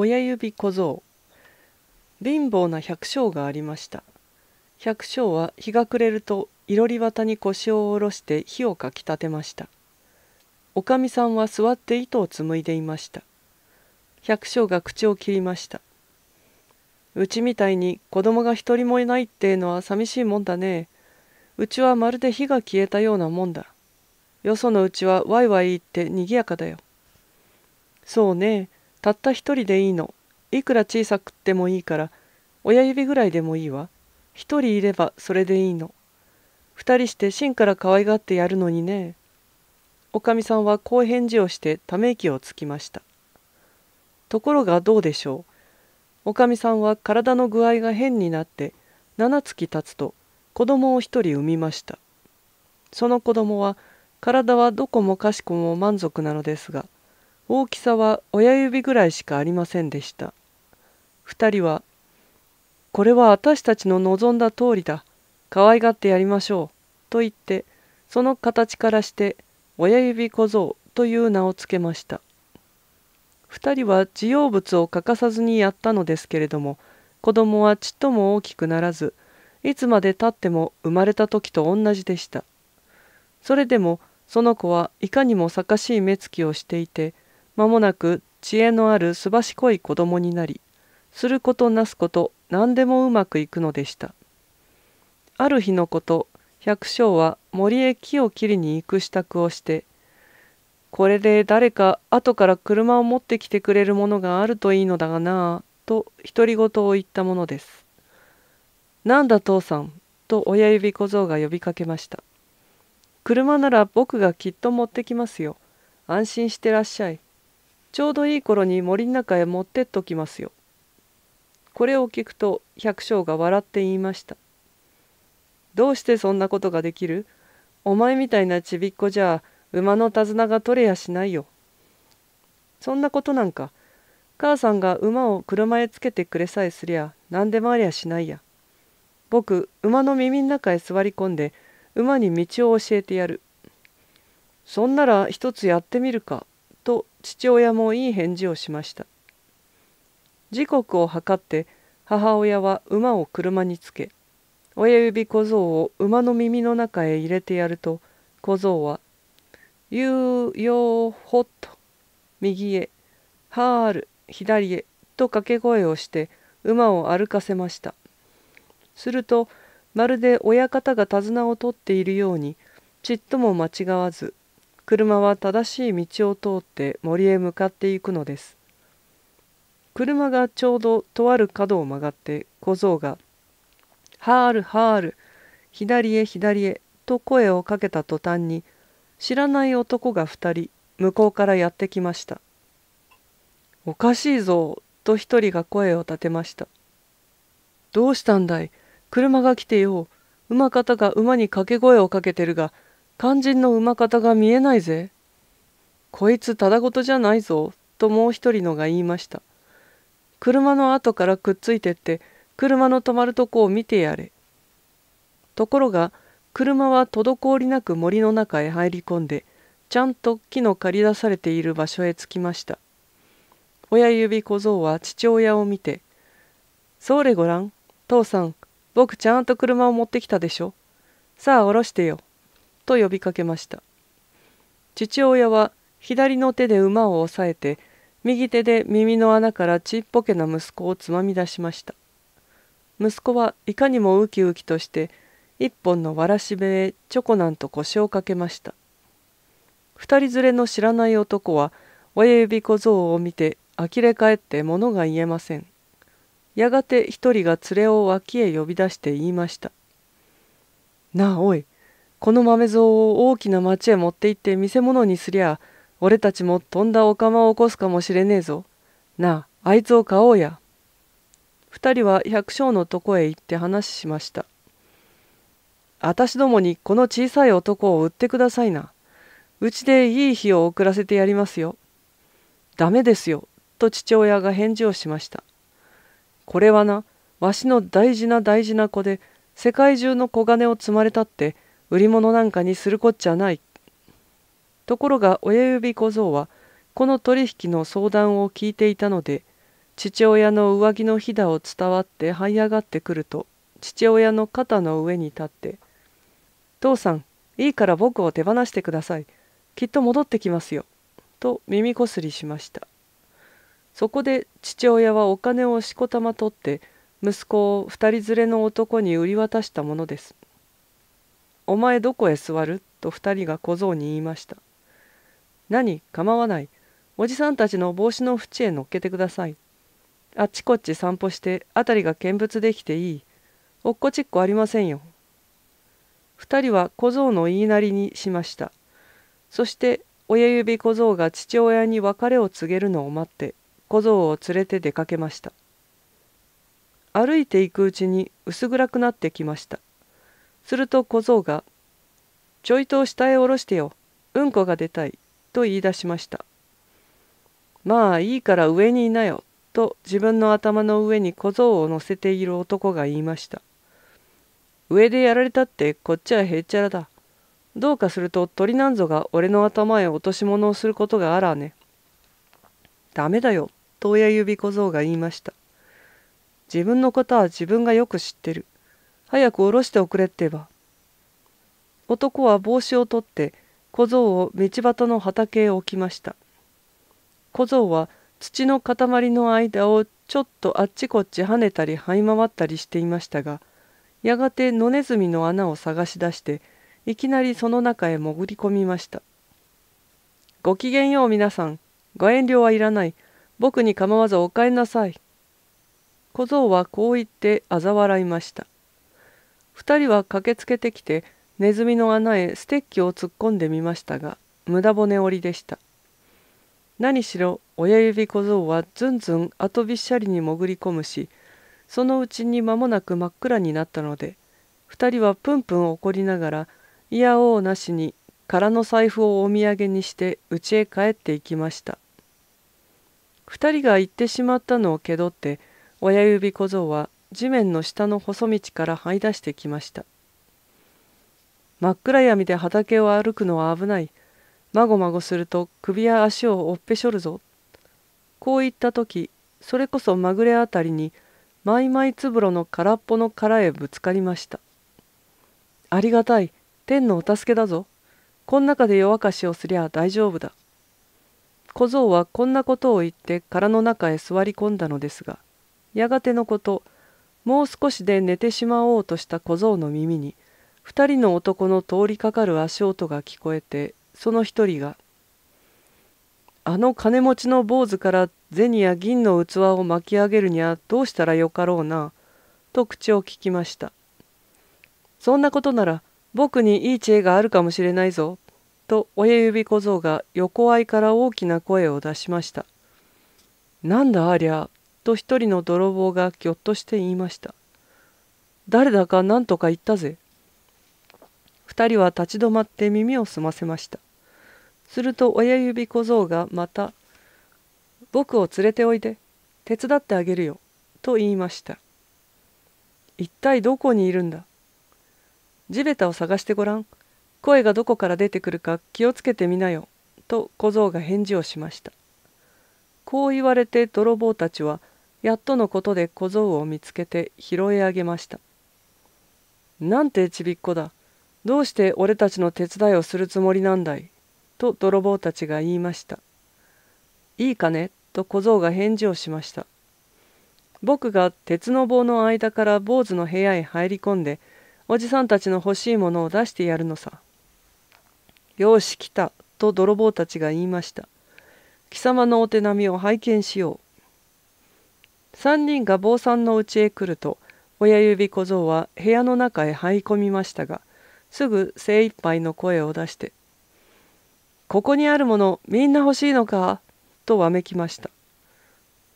親指小僧。貧乏な百姓がありました。百姓は日が暮れるといろり綿に腰を下ろして火をかきたてました。おかみさんは座って糸を紡いでいました。百姓が口を切りました。うちみたいに子供が一人もいないってのは寂しいもんだね。うちはまるで火が消えたようなもんだ。よそのうちはワイワイ言ってにぎやかだよ。そうね。たった一人でいいの。いくら小さくってもいいから親指ぐらいでもいいわ。一人いればそれでいいの。二人して芯から可愛がってやるのにね。おかみさんはこう返事をしてため息をつきました。ところがどうでしょう。おかみさんは体の具合が変になって七月経つと子供を一人産みました。その子供は体はどこもかしこも満足なのですが大きさは親指ぐらいしかありませんでした。二人は「これは私たちの望んだ通りだ。可愛がってやりましょう」と言ってその形からして親指小僧という名をつけました。二人は自用物を欠かさずにやったのですけれども子供はちっとも大きくならずいつまでたっても生まれた時と同じでした。それでもその子はいかにもさかしい目つきをしていて間もなく知恵のあるすばしこい子供になりすることなすこと何でもうまくいくのでしたある日のこと百姓は森へ木を切りに行く支度をしてこれで誰か後から車を持ってきてくれるものがあるといいのだがなあと独り言を言ったものです。なんだ父さん？と親指小僧が呼びかけました。車なら僕がきっと持ってきますよ。安心してらっしゃい。ちょうどいい頃に森の中へ持ってっときますよ。これを聞くと百姓が笑って言いました。どうしてそんなことができる？お前みたいなちびっこじゃ馬の手綱が取れやしないよ。そんなことなんか母さんが馬を車へつけてくれさえすりゃ何でもありゃしないや。僕馬の耳の中へ座り込んで馬に道を教えてやる。そんなら一つやってみるか父親もいい返事をしました。時刻を計って母親は馬を車につけ親指小僧を馬の耳の中へ入れてやると小僧は「ゆうよほっと右へはーる左へ」と掛け声をして馬を歩かせました。するとまるで親方が手綱を取っているようにちっとも間違わず車は正しい道を通って森へ向かっていくのです。車がちょうどとある角を曲がって小僧が「はーるはーる左へ左へ」と声をかけた途端に知らない男が二人向こうからやってきました「おかしいぞ」と一人が声を立てました「どうしたんだい車が来てよう。馬方が馬に掛け声をかけてるが肝心の馬方が見えないぜ。こいつただごとじゃないぞ、ともう一人のが言いました。車の後からくっついてって、車の止まるとこを見てやれ。ところが、車は滞りなく森の中へ入り込んで、ちゃんと木の刈り出されている場所へ着きました。親指小僧は父親を見て、それごらん、父さん、僕ちゃんと車を持ってきたでしょ。さあ下ろしてよ。と呼びかけました。父親は左の手で馬を押さえて右手で耳の穴からちっぽけな息子をつまみ出しました。息子はいかにもウキウキとして一本のわらしべへチョコなんと腰をかけました。二人連れの知らない男は親指小僧を見て呆れ返って物が言えません。やがて一人が連れを脇へ呼び出して言いました「なあおいこの豆蔵を大きな町へ持って行って見せ物にすりゃ俺たちもとんだお釜を起こすかもしれねえぞ。なああいつを買おうや。二人は百姓のとこへ行って話しました。あたしどもにこの小さい男を売ってくださいな。うちでいい日を送らせてやりますよ。ダメですよ。と父親が返事をしました。これはな、わしの大事な大事な子で、世界中の小金を積まれたって、売り物なんかにするこっちゃない。ところが親指小僧はこの取引の相談を聞いていたので父親の上着のひだを伝わって這い上がってくると父親の肩の上に立って「父さんいいから僕を手放してくださいきっと戻ってきますよ」と耳こすりしましたそこで父親はお金をしこたま取って息子を二人連れの男に売り渡したものです。お前どこへ座る？と二人が小僧に言いました。何？構わない。おじさんたちの帽子の縁へ乗っけてください。あっちこっち散歩して辺りが見物できていい。おっこちっこありませんよ。二人は小僧の言いなりにしました。そして親指小僧が父親に別れを告げるのを待って小僧を連れて出かけました。歩いていくうちに薄暗くなってきました。すると小僧が「ちょいと下へ下ろしてようんこが出たい」と言い出しました。まあいいから上にいなよと自分の頭の上に小僧を乗せている男が言いました。上でやられたってこっちはへっちゃらだ。どうかすると鳥なんぞが俺の頭へ落とし物をすることがあらね。ダメだよと親指小僧が言いました。自分のことは自分がよく知ってる。早く下ろしておくれってば。男は帽子を取って小僧を道端の畑へ置きました。小僧は土の塊の間をちょっとあっちこっち跳ねたり這い回ったりしていましたがやがて野ネズミの穴を探し出していきなりその中へ潜り込みました。ごきげんよう皆さん。ご遠慮はいらない。僕に構わずお帰りなさい。小僧はこう言って嘲笑いました。二人は駆けつけてきてネズミの穴へステッキを突っ込んでみましたが無駄骨折りでした。何しろ親指小僧はずんずん後びっしゃりに潜り込むしそのうちに間もなく真っ暗になったので二人はプンプン怒りながらいやおうなしに空の財布をお土産にして家へ帰っていきました。二人が行ってしまったのをけどって親指小僧は地面の下の細道から這い出してきました。真っ暗闇で畑を歩くのは危ない。まごまごすると首や足を追っぺしょるぞ。こう言った時、それこそまぐれあたりに、マイマイつぶろの空っぽの殻へぶつかりました。ありがたい、天のお助けだぞ。こん中で夜明かしをすりゃ大丈夫だ。小僧はこんなことを言って殻の中へ座り込んだのですが、やがてのこともう少しで寝てしまおうとした小僧の耳に二人の男の通りかかる足音が聞こえてその一人が「あの金持ちの坊主から銭や銀の器を巻き上げるにはどうしたらよかろうな」と口を聞きました「そんなことなら僕にいい知恵があるかもしれないぞ」と親指小僧が横合いから大きな声を出しました「なんだありゃと一人の泥棒がぎょっとして言いました。誰だか何とか言ったぜ。二人は立ち止まって耳を澄ませました。すると親指小僧がまた「僕を連れておいで手伝ってあげるよ」と言いました。一体どこにいるんだ地べたを探してごらん。声がどこから出てくるか気をつけてみなよ。と小僧が返事をしました。こう言われて泥棒たちはやっとのことで小僧を見つけて拾い上げました。なんてちびっこだ。どうして俺たちの手伝いをするつもりなんだい。と泥棒たちが言いました。いいかね？と小僧が返事をしました。僕が鉄の棒の間から坊主の部屋へ入り込んで、おじさんたちの欲しいものを出してやるのさ。よし来たと泥棒たちが言いました。貴様のお手並みを拝見しよう。三人が坊さんの家へ来ると親指小僧は部屋の中へ入り込みましたがすぐ精一杯の声を出して「ここにあるものみんな欲しいのか?」とわめきました。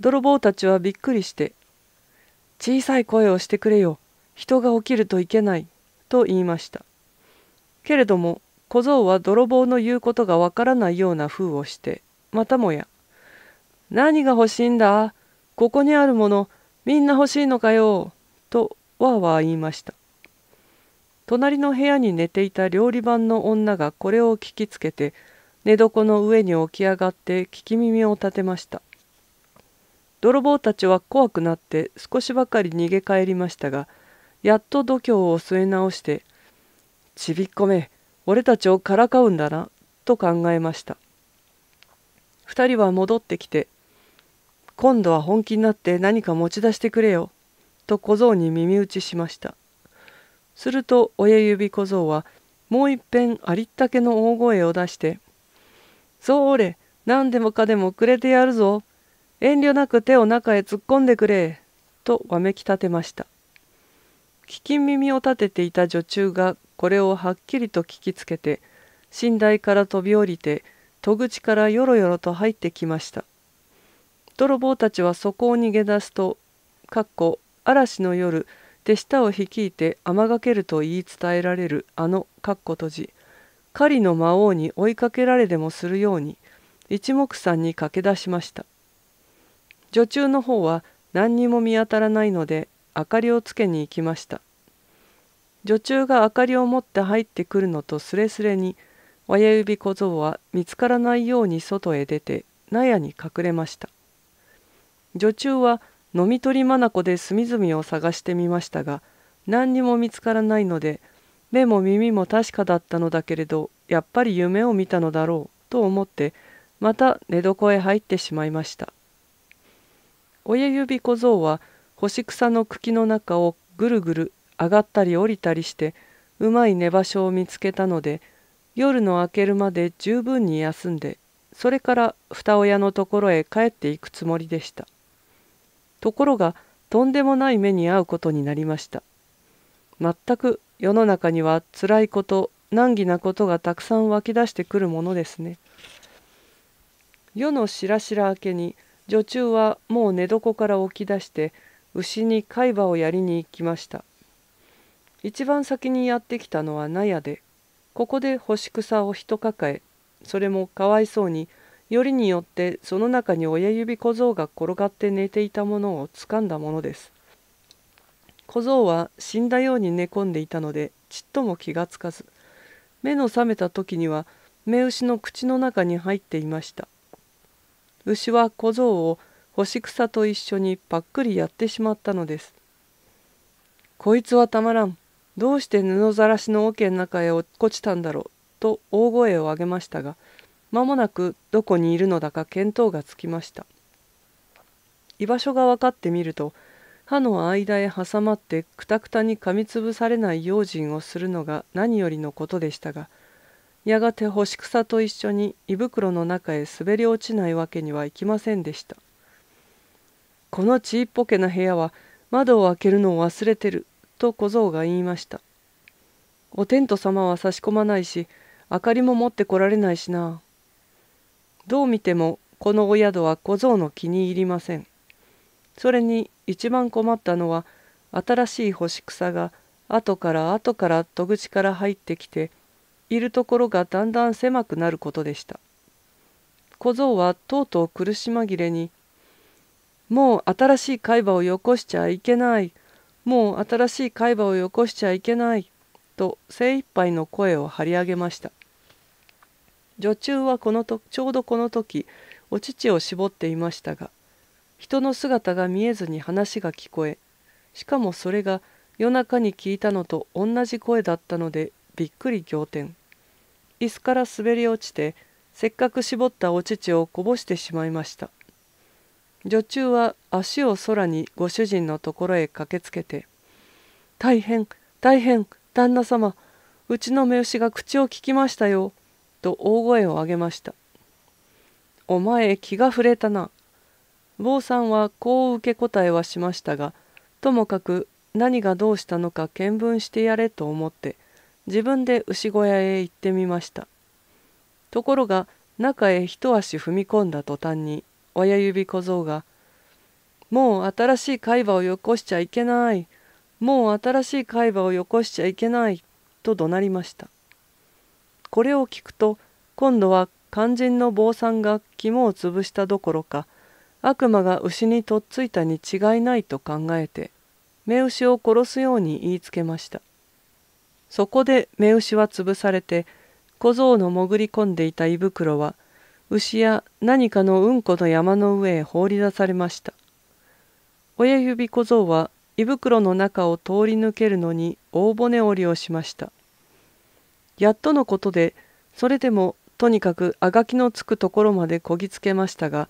泥棒たちはびっくりして「小さい声をしてくれよ。人が起きるといけない」と言いました。けれども小僧は泥棒の言うことがわからないような風をしてまたもや「何が欲しいんだ？ここにあるものみんな欲しいのかよ」とわーわー言いました。隣の部屋に寝ていた料理番の女がこれを聞きつけて寝床の上に起き上がって聞き耳を立てました。泥棒たちは怖くなって少しばかり逃げ帰りましたがやっと度胸を据え直して「ちびっこめ俺たちをからかうんだな」と考えました。二人は戻ってきて「今度は本気になって何か持ち出してくれよ」と小僧に耳打ちしました。すると親指小僧はもういっぺんありったけの大声を出して「それ何でもかでもくれてやるぞ。遠慮なく手を中へ突っ込んでくれ」とわめき立てました。聞き耳を立てていた女中がこれをはっきりと聞きつけて寝台から飛び降りて戸口からよろよろと入ってきました。泥棒たちはそこを逃げ出すとかっこ嵐の夜手下を率いて天がけると言い伝えられるあのかっこ閉じ狩りの魔王に追いかけられでもするように一目散に駆け出しました。女中の方は何にも見当たらないので明かりをつけに行きました。女中が明かりを持って入ってくるのとすれすれに親指小僧は見つからないように外へ出て納屋に隠れました。女中は飲み取り眼で隅々を探してみましたが何にも見つからないので目も耳も確かだったのだけれどやっぱり夢を見たのだろうと思ってまた寝床へ入ってしまいました。親指小僧は干し草の茎の中をぐるぐる上がったり降りたりしてうまい寝場所を見つけたので夜の明けるまで十分に休んでそれから二親のところへ帰っていくつもりでした。ところがとんでもない目に遭うことになりました。全く世の中にはつらいこと難儀なことがたくさん湧き出してくるものですね。夜のしらしら明けに女中はもう寝床から起き出して牛に海馬をやりに行きました。一番先にやってきたのは納屋でここで干し草を一抱えそれもかわいそうによりによってその中に親指小僧が転がって寝ていたものをつかんだものです。小僧は死んだように寝込んでいたのでちっとも気がつかず。目の覚めた時には目牛の口の中に入っていました。牛は小僧を干し草と一緒にパックリやってしまったのです。こいつはたまらん。どうして布ざらしの桶の中へ落っこちたんだろう。と大声を上げましたが間もなくどこにいるのだか見当がつきました。居場所が分かってみると歯の間へ挟まってくたくたに噛みつぶされない用心をするのが何よりのことでしたがやがて干し草と一緒に胃袋の中へ滑り落ちないわけにはいきませんでした。このちいっぽけな部屋は窓を開けるのを忘れてると小僧が言いました。お天道様は差し込まないし明かりも持ってこられないしな。どう見てもこのお宿は小僧の気に入りません。それに一番困ったのは新しい干し草が後から後から戸口から入ってきているところがだんだん狭くなることでした。小僧はとうとう苦し紛れに「もう新しい海馬をよこしちゃいけないもう新しい海馬をよこしちゃいけない」と精一杯の声を張り上げました。女中はこのとちょうどこの時お乳を絞っていましたが人の姿が見えずに話が聞こえしかもそれが夜中に聞いたのと同じ声だったのでびっくり仰天。椅子から滑り落ちてせっかく絞ったお乳をこぼしてしまいました。女中は足を空にご主人のところへ駆けつけて「大変大変旦那様うちの目牛が口を聞きましたよ」と大声を上げました「お前気が触れたな」坊さんはこう受け答えはしましたがともかく何がどうしたのか見聞してやれと思って自分で牛小屋へ行ってみました。ところが中へ一足踏み込んだ途端に親指小僧が「もう新しい海馬をよこしちゃいけない。もう新しい海馬をよこしちゃいけない」と怒鳴りました。これを聞くと今度は肝心の坊さんが肝を潰したどころか悪魔が牛にとっついたに違いないと考えて目牛を殺すように言いつけました。そこで目牛は潰されて小僧の潜り込んでいた胃袋は牛や何かのうんこの山の上へ放り出されました。親指小僧は胃袋の中を通り抜けるのに大骨折りをしました。やっとのことでそれでもとにかくあがきのつくところまでこぎつけましたが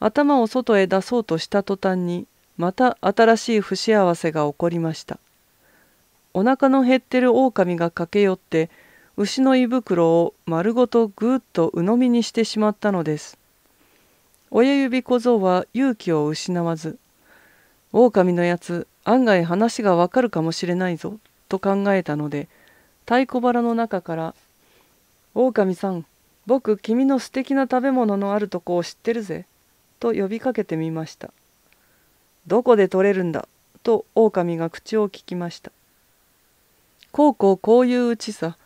頭を外へ出そうとした途端にまた新しい不幸せが起こりました。お腹の減ってる狼が駆け寄って牛の胃袋を丸ごとぐーっと鵜呑みにしてしまったのです。親指小僧は勇気を失わず狼のやつ案外話がわかるかもしれないぞと考えたので太鼓腹の中から「狼さん僕君の素敵な食べ物のあるとこを知ってるぜ」と呼びかけてみました「どこで取れるんだ?」と狼が口を聞きました「こうこうこういううちさ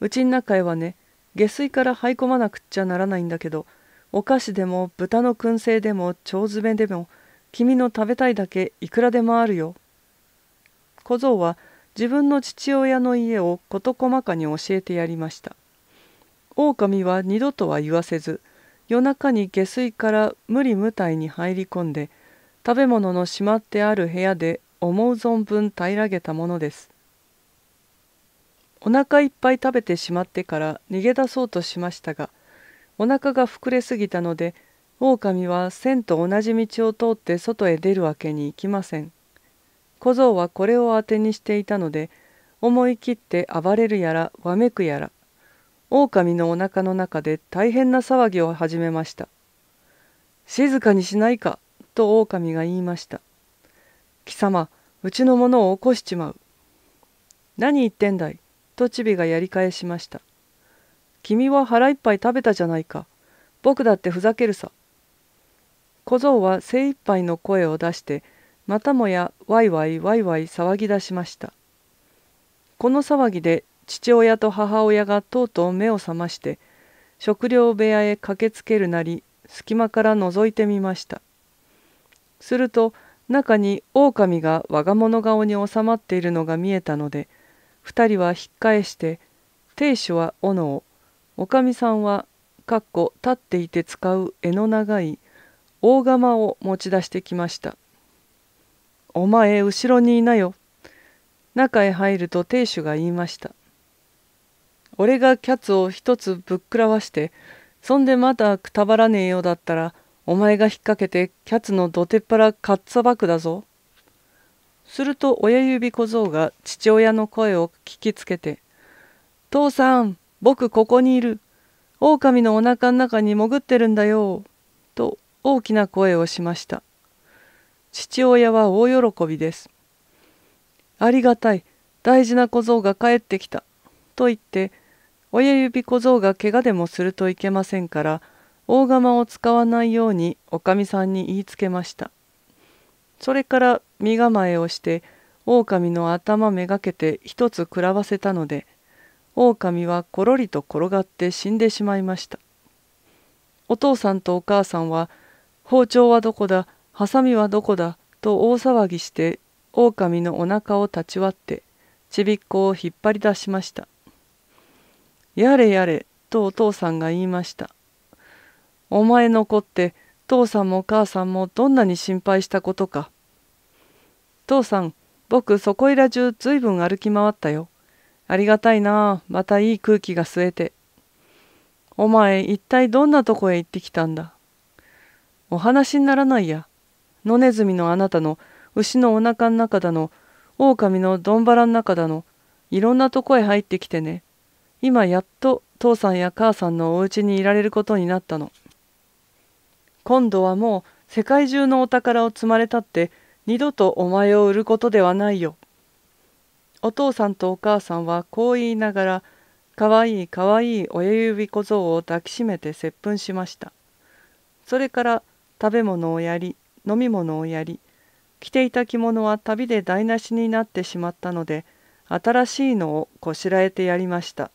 うちん中へはね下水から這い込まなくっちゃならないんだけどお菓子でも豚の燻製でも腸詰めでも君の食べたいだけいくらでもあるよ。小僧は自分の父親の家を事細かに教えてやりました。狼は二度とは言わせず夜中に下水から無理無体に入り込んで食べ物のしまってある部屋で思う存分平らげたものです。お腹いっぱい食べてしまってから逃げ出そうとしましたがお腹が膨れすぎたので狼は千と同じ道を通って外へ出るわけにいきません。小僧はこれを当てにしていたので思い切って暴れるやらわめくやら狼のお腹の中で大変な騒ぎを始めました。静かにしないかと狼が言いました。貴様うちの者を起こしちまう。何言ってんだいとチビがやり返しました。君は腹いっぱい食べたじゃないか。僕だってふざけるさ。小僧は精一杯の声を出してまたもやワイワイワイワイ騒ぎ出しましたこの騒ぎで父親と母親がとうとう目を覚まして食料部屋へ駆けつけるなり隙間から覗いてみましたすると中に狼が我が物顔に収まっているのが見えたので二人は引っ返して亭主は斧をおかみさんはかっこ立っていて使う柄の長い大釜を持ち出してきました。お前後ろにいなよ。中へ入ると亭主が言いました。俺がキャツを一つぶっ食らわして、そんでまだくたばらねえようだったら、お前が引っ掛けてキャツのどてっぱらかっさばくだぞ。すると親指小僧が父親の声を聞きつけて、父さん、僕ここにいる。狼のお腹の中に潜ってるんだよ。と大きな声をしました。父親は大喜びです。ありがたい、大事な小僧が帰ってきた。と言って、親指小僧が怪我でもするといけませんから、大釜を使わないようにおかみさんに言いつけました。それから身構えをして、狼の頭めがけて一つ食らわせたので、狼はころりと転がって死んでしまいました。お父さんとお母さんは包丁はどこだ？ハサミはどこだ？と大騒ぎして狼のお腹を立ち割ってちびっこを引っ張り出しました。やれやれとお父さんが言いました。お前の子って父さんも母さんもどんなに心配したことか。父さん、僕そこいら中ずいぶん歩き回ったよ。ありがたいなあまたいい空気が吸えて。お前一体どんなとこへ行ってきたんだお話にならないや。野ネズミのあなたの牛のお腹の中だの、狼のどんばらの中だの、いろんなとこへ入ってきてね。今やっと父さんや母さんのお家にいられることになったの。今度はもう世界中のお宝を積まれたって二度とお前を売ることではないよ。お父さんとお母さんはこう言いながらかわいいかわいい親指小僧を抱きしめて接吻しました。それから食べ物をやり飲み物をやり着ていた着物は旅で台無しになってしまったので新しいのをこしらえてやりました。